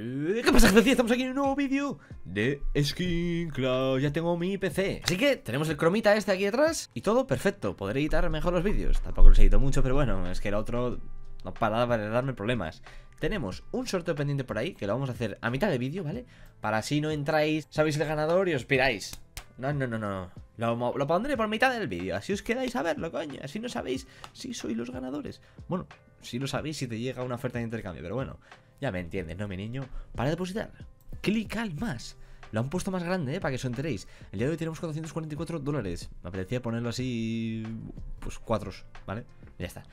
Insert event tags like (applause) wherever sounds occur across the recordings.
Eh, ¿Qué pasa, gente? Estamos aquí en un nuevo vídeo de Skin Cloud. Ya tengo mi PC. Así que tenemos el cromita este aquí detrás y todo perfecto. Podré editar mejor los vídeos. Tampoco los edito mucho, pero bueno, es que el otro no paraba de darme problemas. Tenemos un sorteo pendiente por ahí que lo vamos a hacer a mitad de vídeo, ¿vale? Para así no entráis, sabéis el ganador y os piráis. No, no, no, no. Lo, pondré por mitad del vídeo. Así os quedáis a verlo, coño. Así no sabéis si sois los ganadores. Bueno, si lo sabéis si te llega una oferta de intercambio, pero bueno. Ya me entiendes, ¿no, mi niño? Para depositar, clic al más. Lo han puesto más grande, ¿eh? Para que os enteréis. El día de hoy tenemos 444 dólares. Me apetecía ponerlo así... Pues cuatro, ¿vale? Ya está.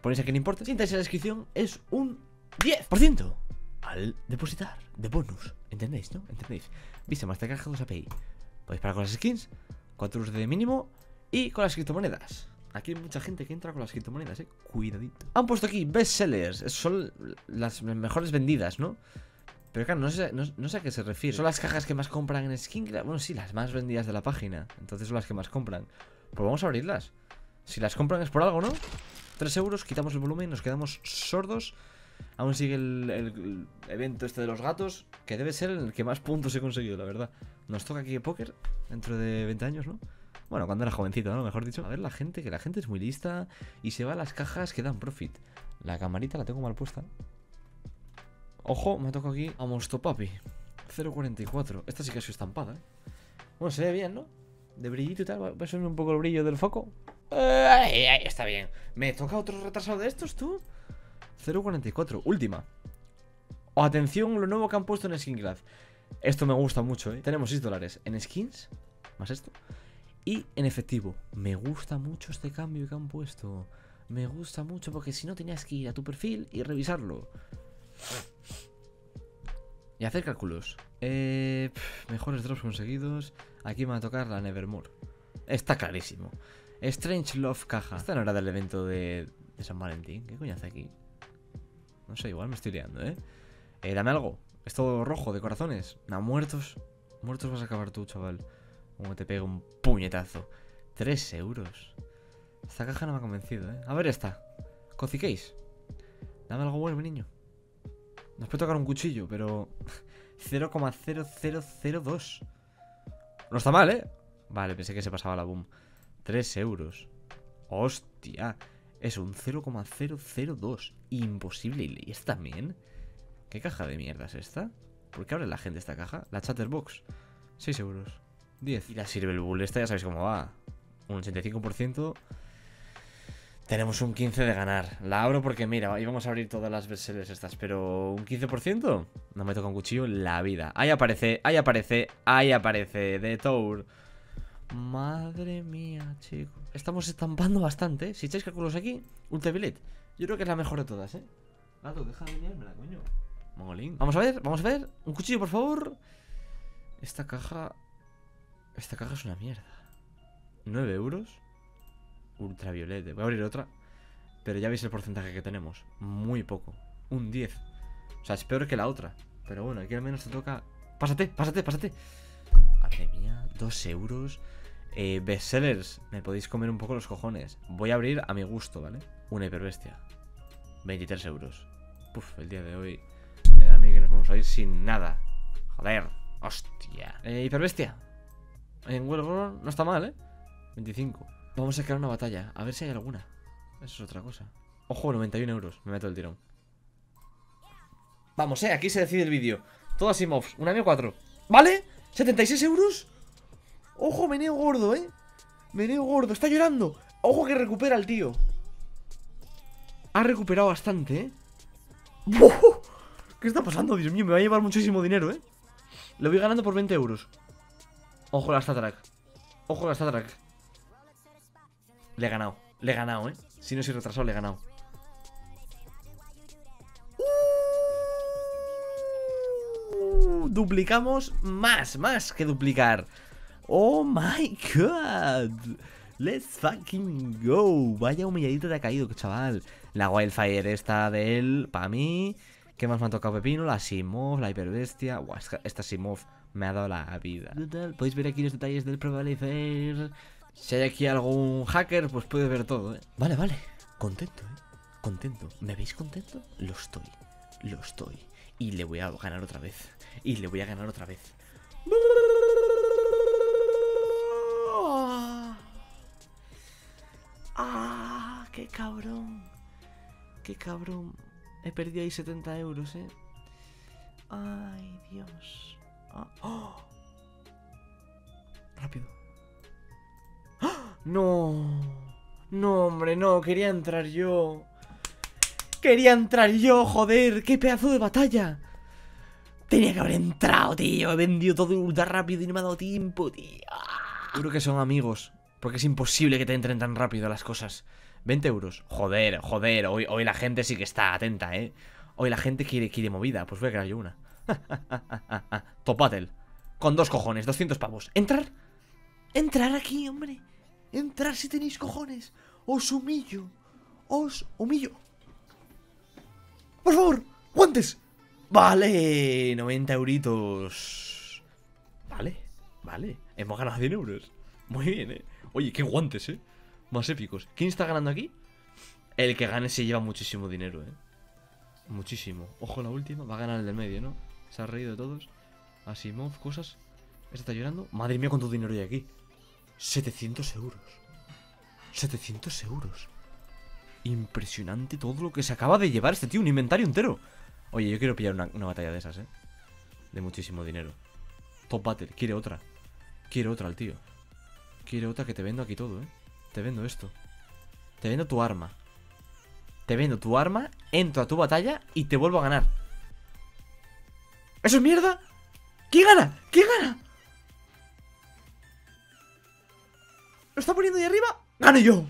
Ponéis aquí no importa. Sintáis en la descripción. Es un 10% al depositar de bonus. ¿Entendéis, no? ¿Entendéis? Viste, Mastercard 2 API. Podéis pagar con las skins, 4 euros de mínimo y con las criptomonedas. Aquí hay mucha gente que entra con las criptomonedas, eh. Cuidadito. Han puesto aquí best sellers. Son las mejores vendidas, ¿no? Pero claro, no sé, no, sé a qué se refiere. Son las cajas que más compran en Skin. Bueno, sí, las más vendidas de la página. Entonces son las que más compran. Pues vamos a abrirlas. Si las compran es por algo, ¿no? 3 euros, quitamos el volumen, nos quedamos sordos. Aún sigue el, evento este de los gatos, que debe ser el que más puntos he conseguido, la verdad. Nos toca aquí póker dentro de 20 años, ¿no? Bueno, cuando era jovencito, ¿no? Mejor dicho. A ver, la gente, que la gente es muy lista y se va a las cajas que dan profit. La camarita la tengo mal puesta. Ojo, me toca aquí a Monsto Papi. 0.44. Esta sí que es estampada, ¿eh? Bueno, se ve bien, ¿no? De brillito y tal. Voy a subir un poco el brillo del foco. Ahí, ahí, está bien. ¿Me toca otro retrasado de estos, tú? 0.44. Última. O atención, lo nuevo que han puesto en Skincraft. Esto me gusta mucho, ¿eh? Tenemos 6 dólares en skins. Más esto. Y en efectivo, me gusta mucho este cambio que han puesto. Me gusta mucho porque si no tenías que ir a tu perfil y revisarlo. Y hacer cálculos. Eh, mejores drops conseguidos. Aquí me va a tocar la Nevermore. Está clarísimo. Strange Love caja. Esta no era del evento de, San Valentín. ¿Qué coño hace aquí? No sé, igual me estoy liando, ¿eh? ¿eh? Dame algo. Es todo rojo de corazones. No, muertos. Muertos vas a acabar tú, chaval. Como te pega un puñetazo. 3 euros. Esta caja no me ha convencido, ¿eh? A ver esta. Cociquéis. Dame algo bueno, mi niño. Nos puede tocar un cuchillo, pero... (laughs) 0,0002. No está mal, ¿eh? Vale, pensé que se pasaba la boom. 3 euros. Hostia. Es un 0,002. Imposible. ¿Y esta también? ¿Qué caja de mierda es esta? ¿Por qué abre la gente esta caja? La Chatterbox. 6 euros. 10. Y la Silver Bull, esta ya sabéis cómo va. Un 85%. Tenemos un 15 de ganar. La abro porque, mira, íbamos a abrir todas las bestsellers estas, pero un 15%. No me toca un cuchillo la vida. Ahí aparece, ahí aparece, ahí aparece. De Tour. Madre mía, chicos. Estamos estampando bastante. ¿eh? Si echáis cálculos aquí, Ultraviolet. Yo creo que es la mejor de todas, ¿eh? Gato, deja de la coño. Mongolín. Vamos a ver, vamos a ver. Un cuchillo, por favor. Esta caja esta caja es una mierda. 9 euros. Ultraviolete. Voy a abrir otra. Pero ya veis el porcentaje que tenemos. Muy poco. Un 10. O sea, es peor que la otra. Pero bueno, aquí al menos te toca... Pásate, pásate, pásate. Madre mía, 2 euros. Eh, bestsellers. Me podéis comer un poco los cojones. Voy a abrir a mi gusto, ¿vale? Una hiperbestia. 23 euros. Uf, el día de hoy me da a mí que nos vamos a ir sin nada. Joder, hostia. Eh, hiperbestia. En World no está mal, ¿eh? 25. Vamos a crear una batalla. A ver si hay alguna. Eso es otra cosa. Ojo, 91 euros. Me meto el tirón. Vamos, eh. Aquí se decide el vídeo. Todas mobs. Una M4. ¿Vale? ¿76 euros? Ojo, meneo gordo, ¿eh? Meneo gordo. Está llorando. Ojo que recupera el tío. Ha recuperado bastante, ¿eh? ¿Qué está pasando? Dios mío, me va a llevar muchísimo dinero, ¿eh? Lo voy ganando por 20 euros. Ojo la Statrak. Ojo la Statrak. Le he ganado. Le he ganado, ¿eh? Si no soy retrasado, le he ganado. Uh, duplicamos más, más que duplicar. Oh my god. Let's fucking go. Vaya humilladito te ha caído, chaval. La Wildfire esta de él, para mí. ¿Qué más me ha tocado Pepino? La Simov, la Hiperbestia. esta Simov me ha dado la vida. Podéis ver aquí los detalles del prevalecer. Si hay aquí algún hacker, pues puede ver todo, ¿eh? Vale, vale. Contento, ¿eh? Contento. ¿Me veis contento? Lo estoy. Lo estoy. Y le voy a ganar otra vez. Y le voy a ganar otra vez. ¡Ah! ¡Qué cabrón! ¡Qué cabrón! He perdido ahí 70 euros, ¿eh? ¡Ay, Dios! Ah, ¡Oh! Rápido. ¡Ah! ¡No! No, hombre, no. Quería entrar yo. Quería entrar yo, joder. ¡Qué pedazo de batalla! Tenía que haber entrado, tío. He vendido todo ultra rápido y no me ha dado tiempo, tío. Creo que son amigos. Porque es imposible que te entren tan rápido las cosas. 20 euros. Joder, joder. Hoy, hoy la gente sí que está atenta, ¿eh? Hoy la gente quiere, quiere movida. Pues voy a crear yo una. (laughs) Top Battle. Con dos cojones, 200 pavos. ¿Entrar? Entrar aquí, hombre. Entrar si tenéis cojones. Os humillo. Os humillo. Por favor, guantes. Vale, 90 euritos. Vale. Hemos ganado 100 euros. Muy bien, eh. Oye, qué guantes, eh. Más épicos. ¿Quién está ganando aquí? El que gane se lleva muchísimo dinero, eh. Muchísimo. Ojo, la última. Va a ganar el del medio, ¿no? Se ha reído de todos. Asimov, cosas. ¿Este está llorando? Madre mía, cuánto dinero hay aquí. 700 euros. 700 euros. Impresionante todo lo que se acaba de llevar este tío. Un inventario entero. Oye, yo quiero pillar una, una batalla de esas, ¿eh? De muchísimo dinero. Top Battle. Quiere otra. Quiere otra al tío. Quiere otra que te vendo aquí todo, ¿eh? Te vendo esto. Te vendo tu arma. Te vendo tu arma, entro a tu batalla y te vuelvo a ganar. ¿Eso es mierda? ¿Quién gana? ¿Quién gana? ¿Lo está poniendo ahí arriba? ¡Gano yo!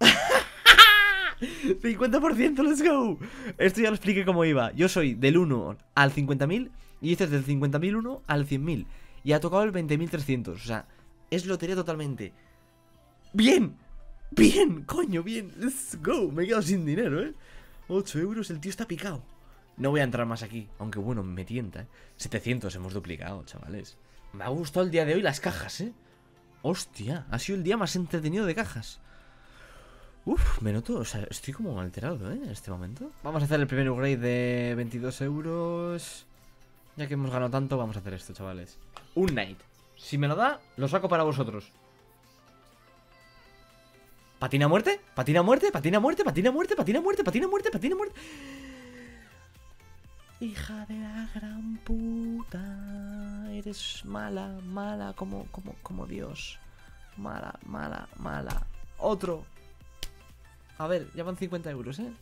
(laughs) 50%, let's go Esto ya lo expliqué cómo iba Yo soy del 1 al 50.000 Y este es del 50.001 al 100.000 Y ha tocado el 20.300 O sea, es lotería totalmente ¡Bien! ¡Bien! ¡Coño, bien! ¡Let's go! Me he quedado sin dinero, ¿eh? 8 euros, el tío está picado No voy a entrar más aquí Aunque bueno, me tienta, ¿eh? 700 hemos duplicado, chavales Me ha gustado el día de hoy las cajas, ¿eh? Hostia, ha sido el día más entretenido de cajas Uf, me noto, o sea, estoy como alterado, ¿eh? En este momento Vamos a hacer el primer upgrade de 22 euros Ya que hemos ganado tanto, vamos a hacer esto, chavales Un night Si me lo da, lo saco para vosotros ¿Patina muerte? ¿Patina muerte? ¿Patina muerte? ¿Patina muerte? ¿Patina muerte? ¿Patina muerte? ¿Patina muerte? Hija de la gran puta Eres mala, mala como, como, como Dios Mala, mala, mala Otro a ver, ya van 50 euros, ¿eh?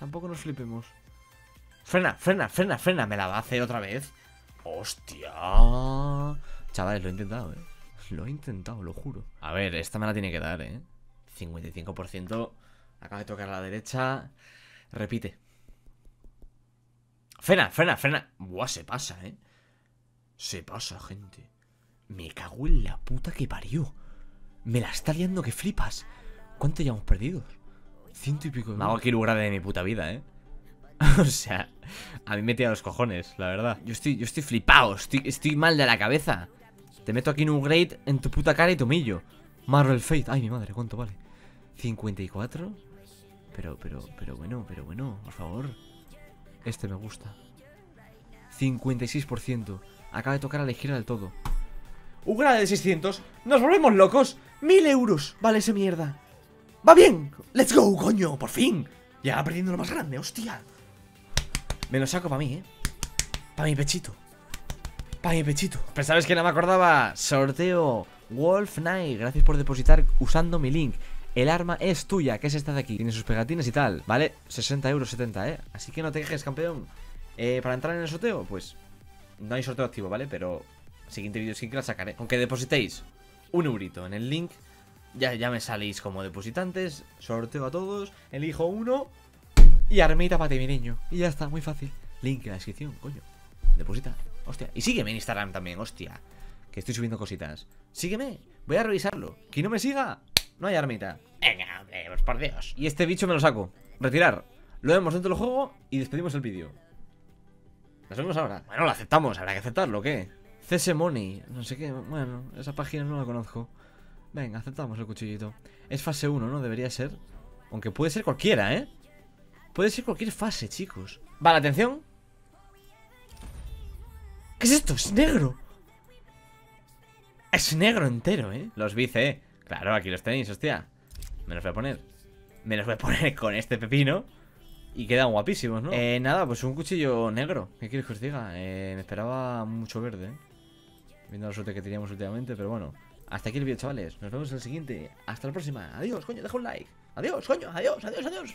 Tampoco nos flipemos. Frena, frena, frena, frena. ¿Me la va a hacer otra vez? ¡Hostia! Chavales, lo he intentado, ¿eh? Lo he intentado, lo juro. A ver, esta me la tiene que dar, ¿eh? 55%. Acaba de tocar a la derecha. Repite. Frena, frena, frena. Buah, se pasa, ¿eh? Se pasa, gente. Me cago en la puta que parió. Me la está liando que flipas. ¿Cuánto llevamos perdidos? Ciento y pico. Me hago aquí lugar de mi puta vida, ¿eh? (laughs) o sea, a mí me tira los cojones, la verdad. Yo estoy, yo estoy flipado, estoy, estoy mal de la cabeza. Te meto aquí en un grade en tu puta cara y tomillo. Marvel Fate. Ay, mi madre, ¿cuánto vale? 54. Pero, pero, pero bueno, pero bueno, por favor. Este me gusta. 56%. Acaba de tocar a la izquierda del todo. Un grade de 600. ¡Nos volvemos locos! ¡Mil euros! Vale esa mierda. ¡Va bien! ¡Let's go, coño! ¡Por fin! Ya perdiendo lo más grande, hostia. Me lo saco para mí, ¿eh? Para mi pechito. Para mi pechito. Pero sabes que no me acordaba. Sorteo Wolf Knight. Gracias por depositar usando mi link. El arma es tuya, que es esta de aquí. Tiene sus pegatinas y tal. Vale, 60 euros 70, ¿eh? Así que no te quejes, campeón. Eh, para entrar en el sorteo, pues no hay sorteo activo, ¿vale? Pero siguiente vídeo sí que la sacaré. Aunque depositéis un eurito en el link ya, ya me salís como depositantes, sorteo a todos, elijo uno y armita para ti, mi niño. Y ya está, muy fácil. Link en la descripción, coño. Deposita, hostia. Y sígueme en Instagram también, hostia. Que estoy subiendo cositas. Sígueme, voy a revisarlo. Que no me siga, no hay armita. Venga, hombre, pues por Dios. Y este bicho me lo saco. Retirar. Lo vemos dentro del juego y despedimos el vídeo. ¿Lo vemos ahora? Bueno, lo aceptamos, habrá que aceptarlo, ¿qué? CS Money, no sé qué, bueno, esa página no la conozco. Venga, aceptamos el cuchillito. Es fase 1, ¿no? Debería ser. Aunque puede ser cualquiera, ¿eh? Puede ser cualquier fase, chicos. Vale, atención. ¿Qué es esto? Es negro. Es negro entero, ¿eh? Los bice, Claro, aquí los tenéis, hostia. Me los voy a poner. Me los voy a poner con este pepino. Y quedan guapísimos, ¿no? Eh, nada, pues un cuchillo negro. ¿Qué quieres que os diga? Eh, me esperaba mucho verde, ¿eh? Viendo la suerte que teníamos últimamente, pero bueno. Hasta aquí el vídeo, chavales. Nos vemos en el siguiente. Hasta la próxima. Adiós, coño, deja un like. Adiós, coño, adiós, adiós, adiós.